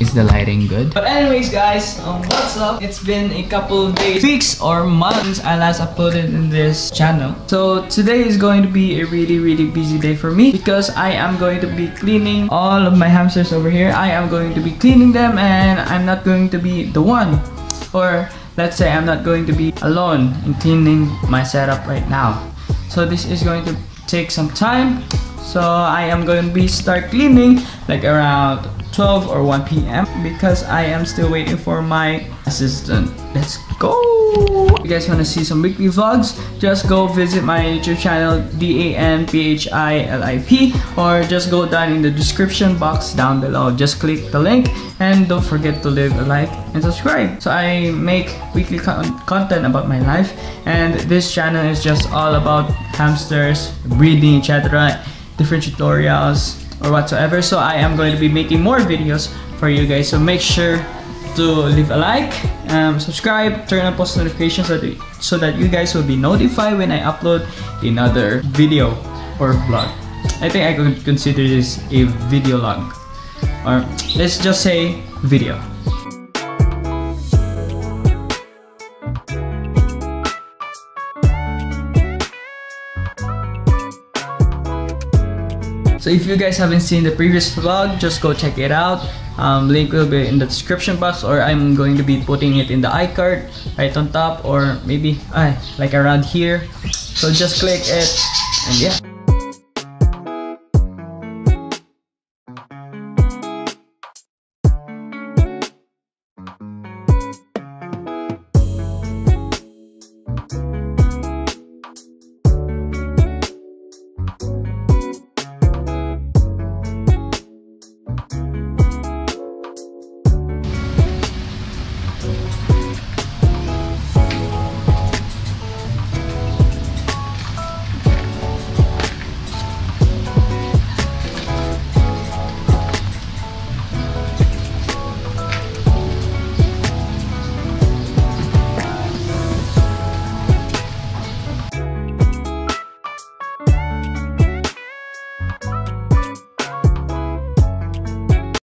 Is the lighting good? But anyways guys, um, what's up? It's been a couple days, weeks or months I last uploaded in this channel. So today is going to be a really really busy day for me because I am going to be cleaning all of my hamsters over here. I am going to be cleaning them and I'm not going to be the one or let's say I'm not going to be alone in cleaning my setup right now. So this is going to take some time. So I am going to be start cleaning like around 12 or 1 p.m. because I am still waiting for my assistant. Let's go! If you guys want to see some weekly vlogs, just go visit my YouTube channel D-A-N-P-H-I-L-I-P or just go down in the description box down below. Just click the link and don't forget to leave a like and subscribe. So I make weekly con content about my life and this channel is just all about hamsters, breeding, etc. Different tutorials, or whatsoever. So I am going to be making more videos for you guys. So make sure to leave a like um, subscribe turn on post notifications so that, so that you guys will be notified when I upload another video or vlog. I think I could consider this a video log. Or let's just say video So if you guys haven't seen the previous vlog, just go check it out. Um, link will be in the description box or I'm going to be putting it in the iCard right on top or maybe uh, like around here. So just click it and yeah.